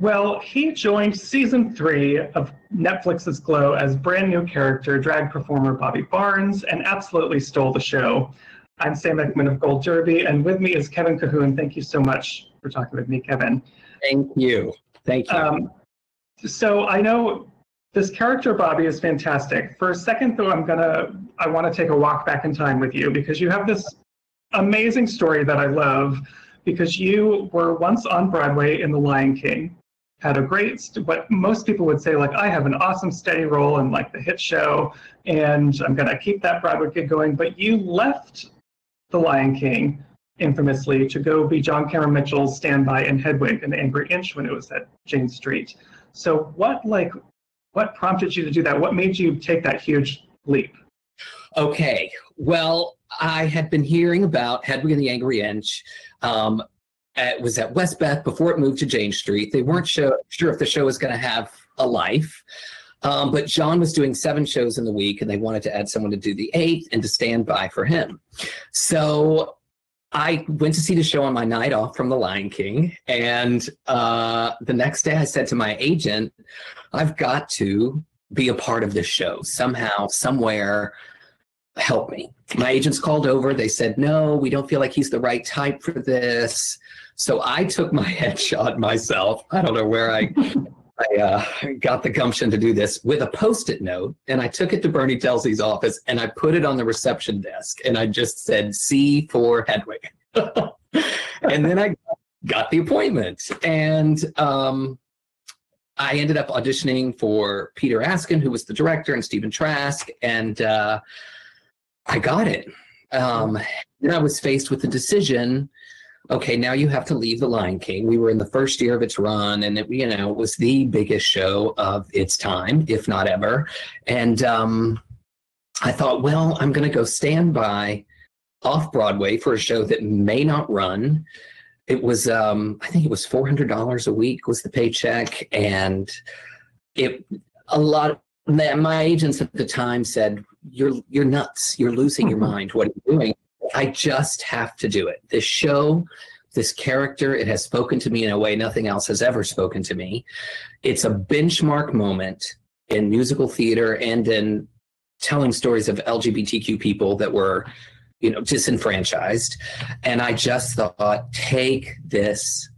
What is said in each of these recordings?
Well, he joined season three of Netflix's Glow as brand new character, drag performer Bobby Barnes, and absolutely stole the show. I'm Sam Ekman of Gold Derby, and with me is Kevin Cahoon. Thank you so much for talking with me, Kevin. Thank you. Thank you. Um, so I know this character Bobby is fantastic. For a second, though, I'm gonna I want to take a walk back in time with you because you have this amazing story that I love because you were once on Broadway in The Lion King had a great what most people would say like i have an awesome steady role in like the hit show and i'm going to keep that broadway gig going. But you left the lion king infamously to go be john cameron mitchell's standby in hedwig and angry inch when it was at jane street. So what like what prompted you to do that? What made you take that huge leap? Okay well i had been hearing about hedwig and the angry inch um, it was at Westbeth before it moved to Jane Street. They weren't sure, sure if the show was going to have a life. Um, but John was doing seven shows in the week, and they wanted to add someone to do the eighth and to stand by for him. So I went to see the show on my night off from The Lion King. And uh, the next day I said to my agent, I've got to be a part of this show somehow, somewhere. Help me. My agents called over. They said, No, we don't feel like he's the right type for this. So I took my headshot myself. I don't know where I I uh, got the gumption to do this with a post-it note, and I took it to Bernie Telsey's office, and I put it on the reception desk, and I just said "C for Hedwig," and then I got the appointment, and um, I ended up auditioning for Peter Askin, who was the director, and Stephen Trask, and uh, I got it. Um, then I was faced with the decision okay, now you have to leave The Lion King. We were in the first year of its run, and it, you know, it was the biggest show of its time, if not ever. And um, I thought, well, I'm going to go stand by off Broadway for a show that may not run. It was, um, I think it was four hundred dollars a week was the paycheck, and it a lot. Of, my agents at the time said, "You're you're nuts. You're losing your mind. What are you doing?" I just have to do it. This show, this character, it has spoken to me in a way nothing else has ever spoken to me. It's a benchmark moment in musical theater and in telling stories of LGBTQ people that were, you know, disenfranchised. And I just thought, take this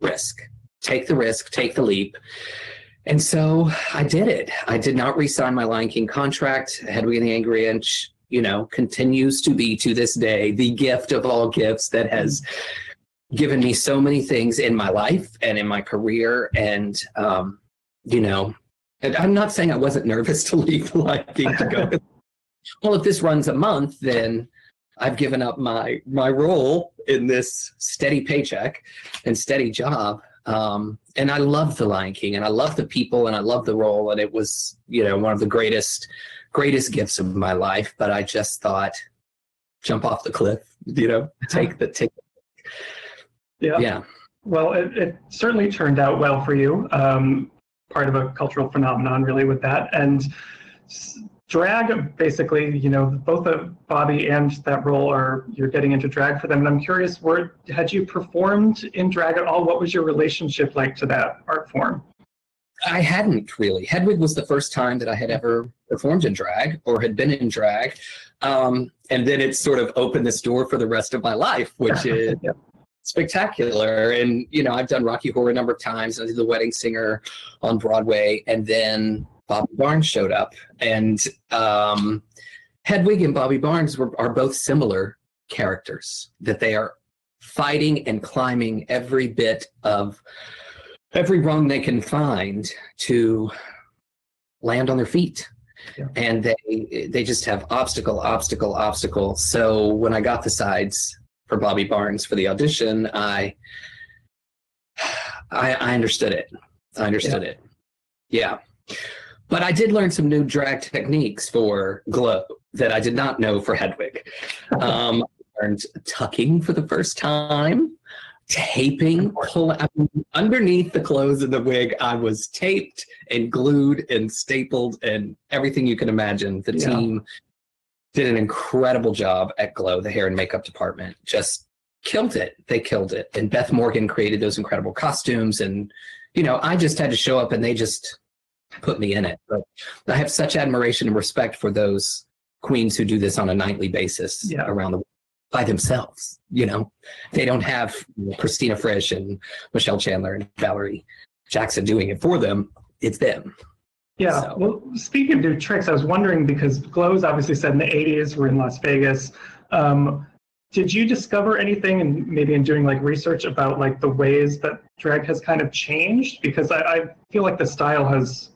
risk, take the risk, take the leap. And so I did it. I did not re-sign my Lion King contract. Hedwig and the Angry Inch you know, continues to be to this day the gift of all gifts that has given me so many things in my life and in my career. And, um, you know, and I'm not saying I wasn't nervous to leave Lion King to go. well, if this runs a month, then I've given up my my role in this steady paycheck and steady job. Um, and I love the Lion King, and I love the people, and I love the role, and it was, you know, one of the greatest greatest gifts of my life, but I just thought, jump off the cliff, you know, take the take. Yeah. Yeah. Well, it, it certainly turned out well for you. Um, part of a cultural phenomenon, really, with that. And drag, basically, you know, both of Bobby and that role are you're getting into drag for them. And I'm curious, were had you performed in drag at all? What was your relationship like to that art form? I hadn't really. Hedwig was the first time that I had ever performed in drag or had been in drag. Um, and then it sort of opened this door for the rest of my life, which is spectacular. And, you know, I've done Rocky Horror a number of times. I did The Wedding Singer on Broadway. And then Bobby Barnes showed up. And um, Hedwig and Bobby Barnes were, are both similar characters, that they are fighting and climbing every bit of every rung they can find to land on their feet. Yeah. And they they just have obstacle, obstacle, obstacle. So when I got the sides for Bobby Barnes for the audition, I I, I understood it. I understood yeah. it. Yeah. But I did learn some new drag techniques for Glow that I did not know for Hedwig. Um, I learned tucking for the first time taping pull underneath the clothes and the wig i was taped and glued and stapled and everything you can imagine. The yeah. team did an incredible job at glow the hair and makeup department. Just killed it. They killed it. And beth morgan created those incredible costumes. And you know, I just had to show up and they just put me in it. But I have such admiration and respect for those queens who do this on a nightly basis Yeah. around the world by themselves. You know, they don't have Christina Frisch and Michelle Chandler and Valerie Jackson doing it for them. It's them. Yeah. So- Well, speaking of new tricks, I was wondering because Glow's obviously said in the 80s we're in Las Vegas. Um, did you discover anything and maybe in doing like research about like the ways that drag has kind of changed? Because I, I feel like the style has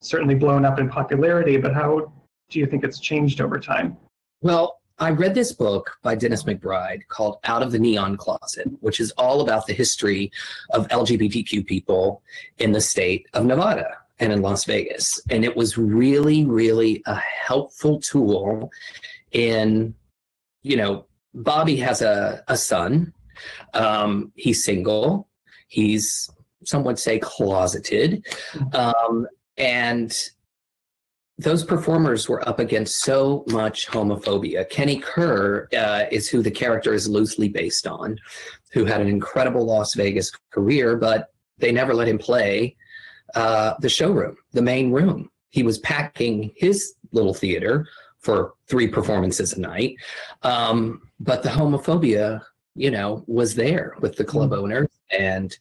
certainly blown up in popularity, but how do you think it's changed over time? Well, I read this book by Dennis McBride called Out of the Neon Closet, which is all about the history of LGBTQ people in the state of Nevada and in Las Vegas. And it was really, really a helpful tool in, you know, Bobby has a, a son. Um, he's single. He's, some would say, closeted. Um, and those performers were up against so much homophobia. Kenny Kerr uh, is who the character is loosely based on, who had an incredible Las Vegas career, but they never let him play uh, the showroom, the main room. He was packing his little theater for three performances a night, um, but the homophobia, you know, was there with the club owners, and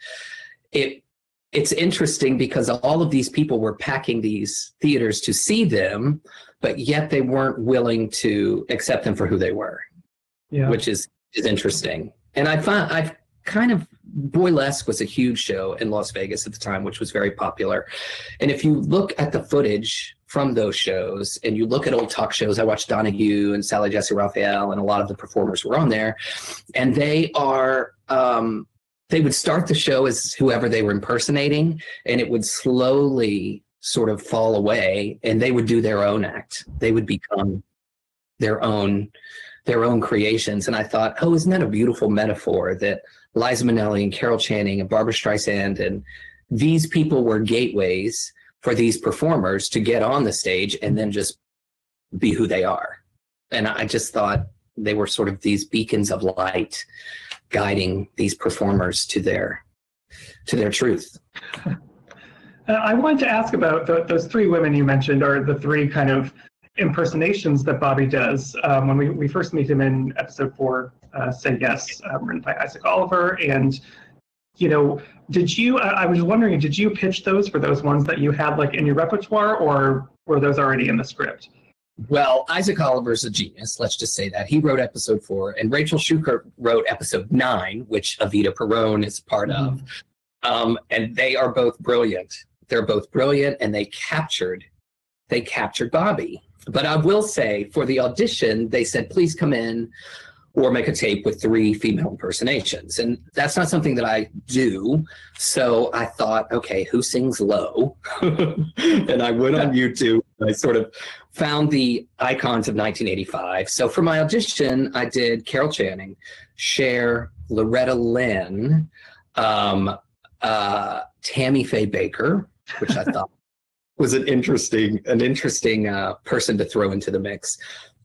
it it's interesting because all of these people were packing these theaters to see them, but yet they weren't willing to accept them for who they were, Yeah. which is is interesting. And I find I've kind of Boylesque was a huge show in Las Vegas at the time, which was very popular. And if you look at the footage from those shows and you look at old talk shows, I watched Donahue and Sally Jessy Raphael, and a lot of the performers were on there, and they are um, they would start the show as whoever they were impersonating, and it would slowly sort of fall away, and they would do their own act. They would become their own their own creations. And I thought, oh, isn't that a beautiful metaphor that Liza Minnelli and Carol Channing and Barbra Streisand and these people were gateways for these performers to get on the stage and then just be who they are. And I just thought they were sort of these beacons of light guiding these performers to their to their truth. Uh, I wanted to ask about the, those three women you mentioned are the three kind of impersonations that Bobby does. Um, when we, we first meet him in episode four, uh, Say Yes, um, written by Isaac Oliver. And, you know, did you, I, I was wondering, did you pitch those for those ones that you had like in your repertoire or were those already in the script? Well, Isaac Oliver's a genius. Let's just say that he wrote episode four, and Rachel Shukert wrote episode nine, which Avita Perone is part of. Um, and they are both brilliant. They're both brilliant, and they captured they captured Bobby. But I will say, for the audition, they said, "Please come in." Or make a tape with three female impersonations. And that's not something that I do. So I thought, okay, who sings low? and I went on YouTube. I sort of found the icons of 1985. So for my audition, I did Carol Channing, Cher, Loretta Lynn, um, uh, Tammy Faye Bakker, which I thought was an interesting, an interesting uh, person to throw into the mix.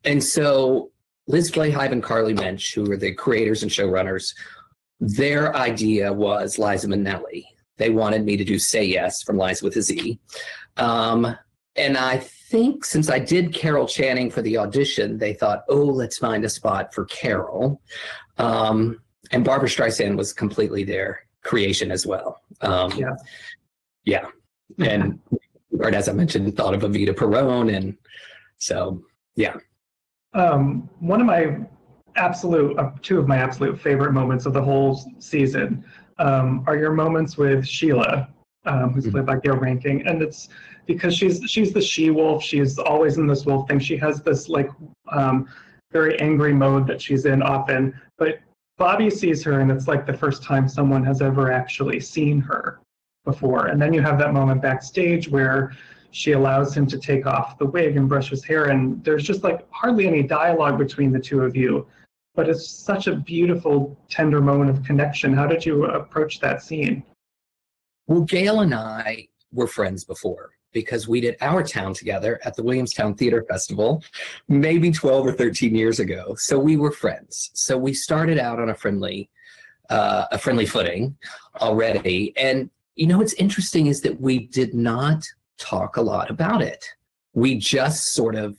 And so Liz Flahive and Carly Mensch, who were the creators and showrunners, their idea was Liza Minnelli. They wanted me to do Say Yes from Liza with a Z. Um, and I think since I did Carol Channing for the audition, they thought, oh, let's find a spot for Carol. Um, and Barbra Streisand was completely their creation as well. Um, Yeah. Yeah. And, or as I mentioned, thought of Avita Perone. And so, yeah. Um, one of my absolute, uh, two of my absolute favorite moments of the whole season um, are your moments with Sheila, um, who's played by Gayle Rankin, and it's because she's she's the she wolf. She's always in this wolf thing. She has this like um, very angry mode that she's in often, but Bobby sees her, and it's like the first time someone has ever actually seen her before. And then you have that moment backstage where she allows him to take off the wig and brush his hair and there's just like hardly any dialogue between the two of you but it's such a beautiful tender moment of connection how did you approach that scene Well, Gayle and I were friends before because we did our town together at the Williamstown Theater Festival maybe 12 or 13 years ago. So we were friends. So we started out on a friendly uh, a friendly footing already. And you know what's interesting is that we did not talk a lot about it. We just sort of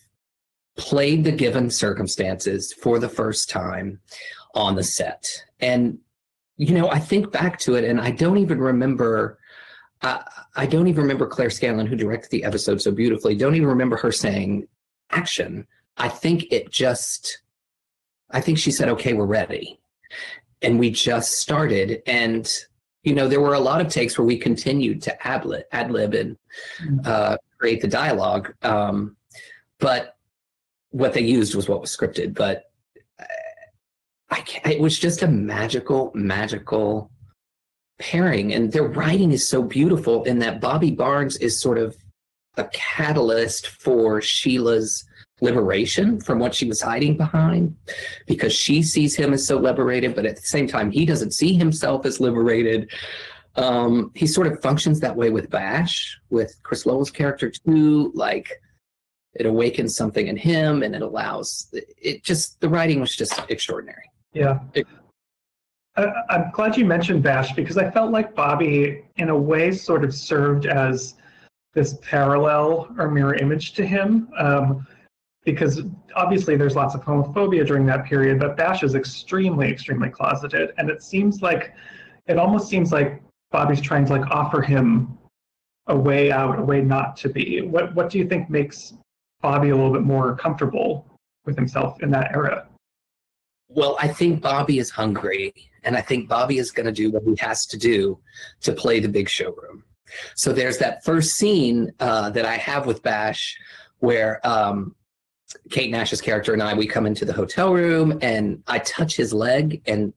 played the given circumstances for the first time on the set. And, you know, I think back to it and I don't even remember. Uh, I don't even remember Claire Scanlon, who directed the episode so beautifully, don't even remember her saying action. I think it just, I think she said, okay, we're ready. And we just started. And, you know, there were a lot of takes where we continued to ad lib, ad lib and uh, create the dialogue. Um, but what they used was what was scripted. But it was just a magical, magical pairing. And their writing is so beautiful in that Bobby Barnes is sort of a catalyst for Sheila's liberation from what she was hiding behind because she sees him as so liberated, but at the same time, he doesn't see himself as liberated. Um, he sort of functions that way with Bash, with Chris Lowell's character too. Like it awakens something in him and it allows it just the writing was just extraordinary. Yeah. I, I'm glad you mentioned Bash because I felt like Bobby, in a way, sort of served as this parallel or mirror image to him. Um, because obviously there's lots of homophobia during that period, but Bash is extremely, extremely closeted. And it seems like, it almost seems like Bobby's trying to like offer him a way out, a way not to be. What, what do you think makes Bobby a little bit more comfortable with himself in that era? Well, I think Bobby is hungry, and I think Bobby is going to do what he has to do to play the big showroom. So there's that first scene uh, that I have with Bash where um, Kate Nash's character and I we come into the hotel room, and I touch his leg, and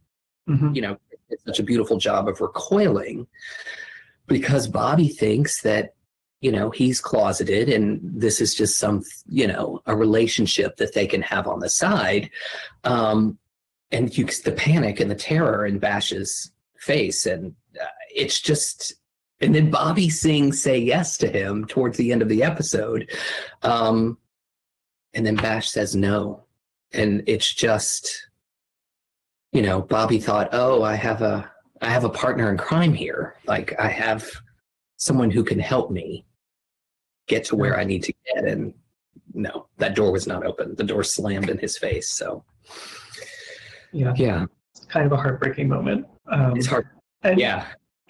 Mhm. you know it's such a beautiful job of recoiling because Bobby thinks that you know he's closeted and this is just some you know a relationship that they can have on the side um and you the panic and the terror in bash's face. And uh, it's just and then bobby sings say yes to him towards the end of the episode um and then bash says no. And it's just you know bobby thought oh i have a i have a partner in crime here. Like i have someone who can help me get to where I need to get. And no, that door was not open. The door slammed in his face. So Yeah, yeah, it's kind of a heartbreaking moment. Um, it's hard. and Yeah,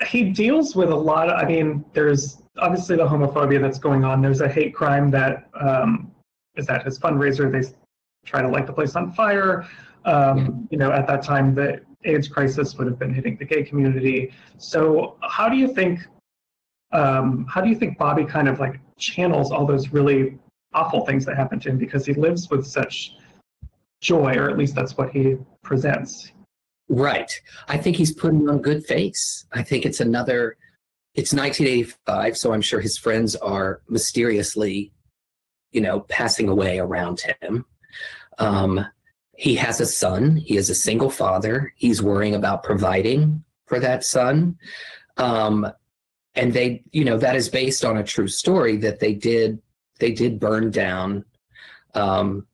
he deals with a lot of, I mean, there's obviously the homophobia that's going on. There's a hate crime that um, is at his fundraiser. They try to light the place on fire. Um, You know, at that time, the AIDS crisis would have been hitting the gay community. So, how do you think? Um, how do you think Bobby kind of like channels all those really awful things that happen to him because he lives with such joy, or at least that's what he presents. right. I think he's putting on good face. I think it's another. It's 1985, so I'm sure his friends are mysteriously, you know, passing away around him. Um, he has a son. He is a single father. He's worrying about providing for that son. Um, and they, you know, that is based on a true story that they did. They did burn down um,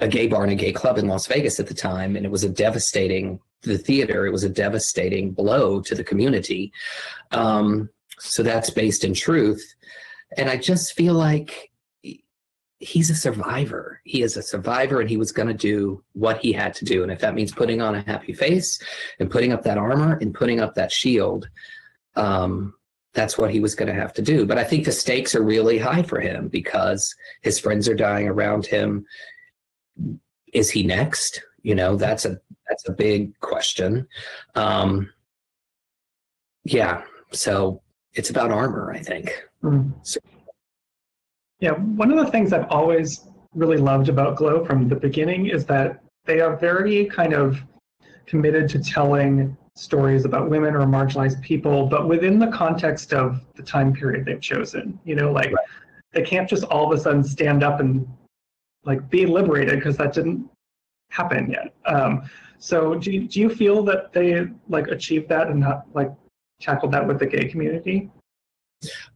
a gay bar and a gay club in Las Vegas at the time, and it was a devastating the theater. It was a devastating blow to the community. Um, so that's based in truth, and I just feel like he's a survivor. He is a survivor, and he was going to do what he had to do. And if that means putting on a happy face and putting up that armor and putting up that shield, um, that's what he was going to have to do. But I think the stakes are really high for him because his friends are dying around him. Is he next? You know, that's a that's a big question. Um, yeah, so it's about armor, I think. Mm. So- Yeah, one of the things I've always really loved about Glow from the beginning is that they are very kind of committed to telling stories about women or marginalized people, but within the context of the time period they've chosen. You know, like Right. they can't just all of a sudden stand up and like be liberated because that didn't happen yet. Um, so do you, do you feel that they like achieved that and not like tackled that with the gay community?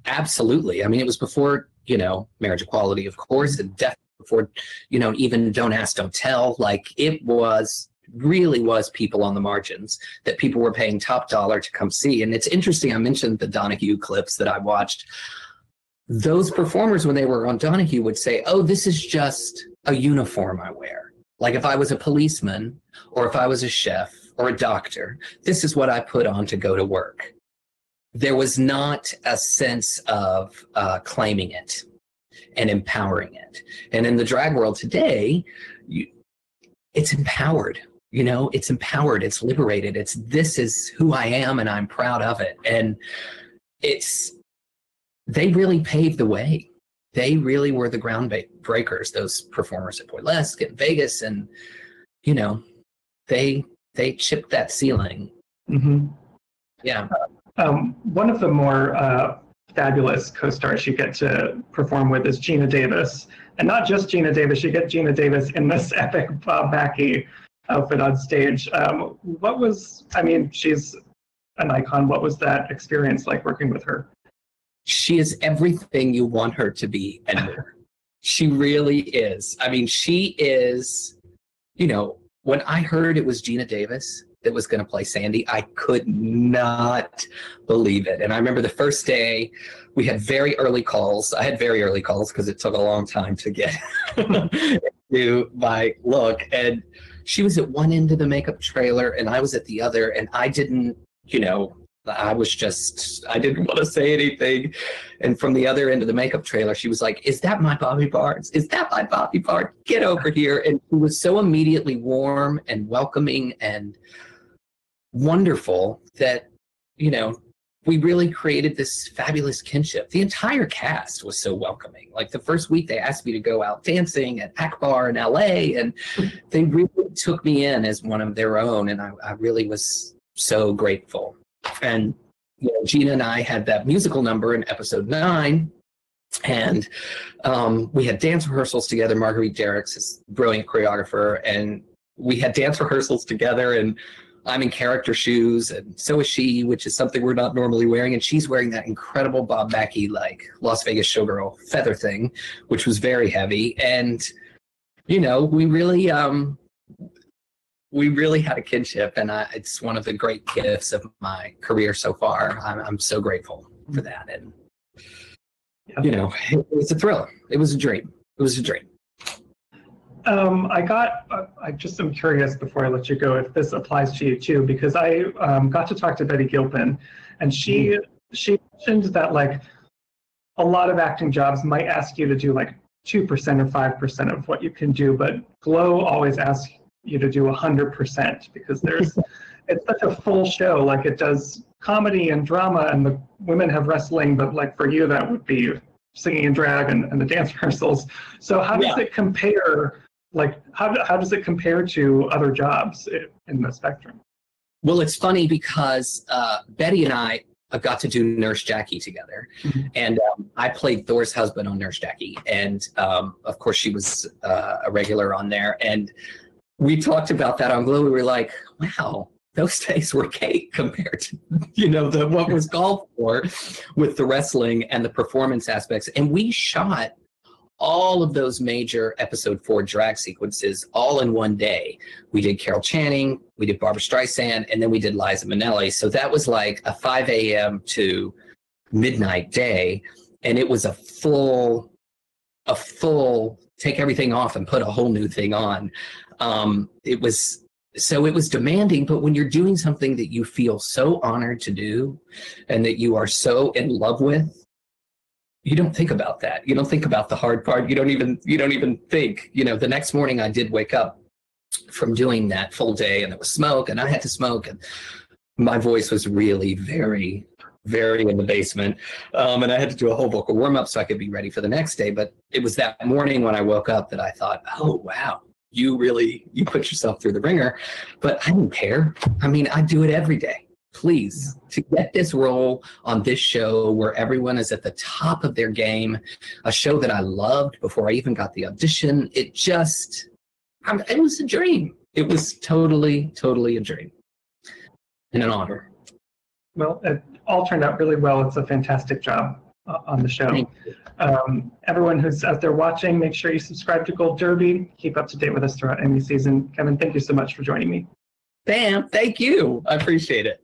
Absolutely. I mean, it was before, you know, marriage equality, of course, and definitely before, you know, even don't ask, don't tell. Like it was really was people on the margins that people were paying top dollar to come see. And it's interesting, I mentioned the Donahue clips that I watched. Those performers, when they were on Donahue, would say, Oh, this is just a uniform I wear. Like if I was a policeman or if I was a chef or a doctor, this is what I put on to go to work. There was not a sense of uh, claiming it and empowering it. And in the drag world today, you, it's empowered. You know, it's empowered. It's liberated. It's this is who I am, and I'm proud of it. And it's they really paved the way. They really were the ground breakers. Those performers at Boylesque and Vegas, and you know, they they chipped that ceiling. Mm-hmm. Yeah. Um, one of the more uh, fabulous co-stars you get to perform with is Geena Davis, and not just Geena Davis. You get Geena Davis in this epic Bob Mackie outfit on stage. Um, what was? I mean, she's an icon. What was that experience like working with her? She is everything you want her to be and she really is. I mean, she is. You know, when I heard it was Geena Davis, that was going to play Sandy. I could not believe it. And I remember the first day we had very early calls. I had very early calls because it took a long time to get to my look. And she was at one end of the makeup trailer and I was at the other. And I didn't, you know, I was just, I didn't want to say anything. And from the other end of the makeup trailer, she was like, Is that my Bobby Barnes? Is that my Bobby Barnes? Get over here. And she was so immediately warm and welcoming and wonderful that, you know, we really created this fabulous kinship. The entire cast was so welcoming. Like the first week, they asked me to go out dancing at Akbar in LA, and they really took me in as one of their own. And I, I really was so grateful. And you know, Geena and I had that musical number in episode nine, and um, we had dance rehearsals together. Marguerite Derricks is brilliant choreographer, and we had dance rehearsals together, and I'm in character shoes, and so is she, which is something we're not normally wearing. And she's wearing that incredible Bob Mackie like Las Vegas showgirl feather thing, which was very heavy. And you know, we really um we really had a kinship, and I, it's one of the great gifts of my career so far. I'm, I'm so grateful for that, and you know, it was a thrill. It was a dream. It was a dream. Um, I got, uh, I just am curious before I let you go if this applies to you too, because I um, got to talk to Betty Gilpin and she, mm-hmm. she mentioned that like a lot of acting jobs might ask you to do like 2% or 5% of what you can do, but Glow always asks you to do 100% because there's, it's such a full show. Like it does comedy and drama and the women have wrestling, but like for you, that would be singing and drag and, and the dance rehearsals. So how does yeah. it compare like how, how does it compare to other jobs in the spectrum? Well it's funny because uh, betty and i got to do nurse jackie together. Mm-hmm. and um, i played thor's husband on nurse jackie. And um, of course she was uh, a regular on there. And we talked about that on glow. We were like wow those days were cake compared to you know the what was called for with the wrestling and the performance aspects. And we shot all of those major episode four drag sequences all in one day. We did Carol Channing, we did Barbra Streisand, and then we did Liza Minnelli. So that was like a 5 a.m. to midnight day. And it was a full, a full take everything off and put a whole new thing on. Um, it was so it was demanding, but when you're doing something that you feel so honored to do and that you are so in love with, you don't think about that. You don't think about the hard part. You don't even you don't even think you know the next morning i did wake up from doing that full day and there was smoke and i had to smoke and my voice was really very very in the basement. Um, and i had to do a whole vocal warm up so i could be ready for the next day. But it was that morning when i woke up that i thought oh wow you really you put yourself through the ringer. But i didn't care. I mean i do it every day please to get this role on this show where everyone is at the top of their game a show that i loved before i even got the audition it just it was a dream it was totally totally a dream and an honor well it all turned out really well it's a fantastic job uh, on the show. Um, everyone who's out there watching, make sure you subscribe to Gold Derby. Keep up to date with us throughout Emmy season. Kevin, thank you so much for joining me. Bam, thank you. I appreciate it.